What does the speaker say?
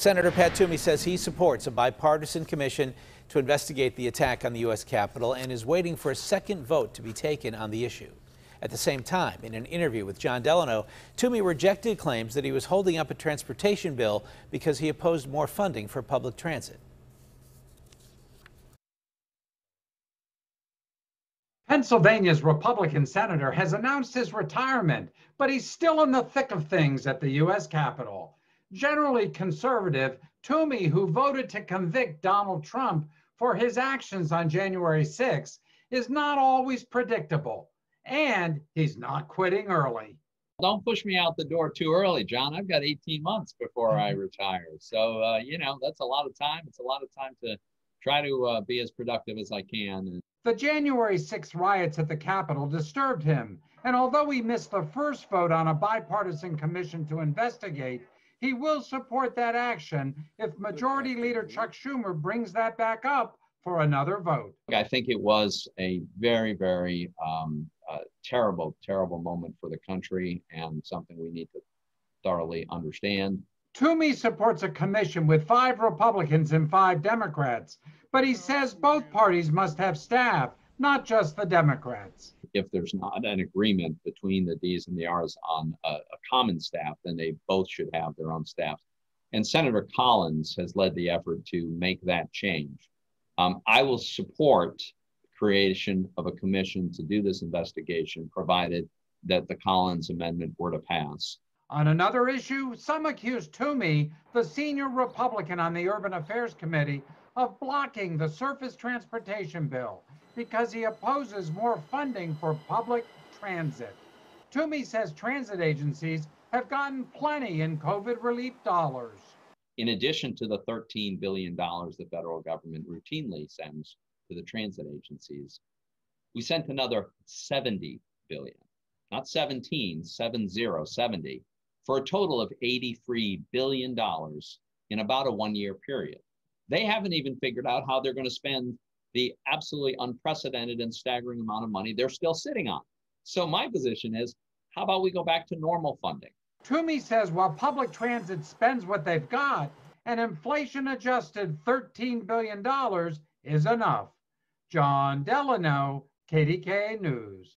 Senator Pat Toomey says he supports a bipartisan commission to investigate the attack on the U.S. Capitol and is waiting for a second vote to be taken on the issue. At the same time, in an interview with Jon Delano, Toomey rejected claims that he was holding up a transportation bill because he opposed more funding for public transit. Pennsylvania's Republican senator has announced his retirement, but he's still in the thick of things at the U.S. Capitol. Generally conservative, Toomey, who voted to convict Donald Trump for his actions on January 6, is not always predictable, and he's not quitting early. Don't push me out the door too early, Jon. I've got 18 months before I mm-hmm. retire. So, uh, you know, that's a lot of time. It's a lot of time to try to uh, be as productive as I can. The January 6 riots at the Capitol disturbed him, and although he missed the first vote on a bipartisan commission to investigate, he will support that action if Majority Leader Chuck Schumer brings that back up for another vote. I think it was a very, very um, uh, terrible, terrible moment for the country and something we need to thoroughly understand. Toomey supports a commission with five Republicans and five Democrats, but he says both parties must have staff, not just the Democrats. If there's not an agreement between the D's and the R's on a, a common staff, then they both should have their own staffs. And Senator Collins has led the effort to make that change. Um, I will support creation of a commission to do this investigation, provided that the Collins amendment were to pass. On another issue, some accuse Toomey, the senior Republican on the Urban Affairs Committee, of blocking the surface transportation bill because he opposes more funding for public transit. Toomey says transit agencies have gotten plenty in COVID relief dollars. In addition to the $13 billion the federal government routinely sends to the transit agencies, we sent another 70 billion, not 17, 70, 70 for a total of $83 billion in about a one year period. They haven't even figured out how they're going to spend the absolutely unprecedented and staggering amount of money they're still sitting on. So, my position is how about we go back to normal funding? Toomey says while public transit spends what they've got, an inflation adjusted $13 billion is enough. Jon Delano, KDKA News.